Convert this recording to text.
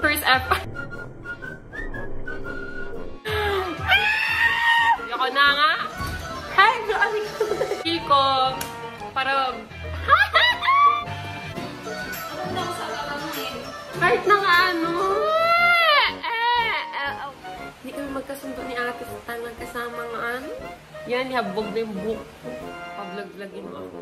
BFF. Ayoko na nga. Hi, Johnny. Kiko. Para... Kahit na nga ano. Eh, eh, eh. Hindi kami magkasundo ni ate sa tayo nagkasama nga ano. Yan, ihabog na yung buhok ko. Pablag-lagin mo ako.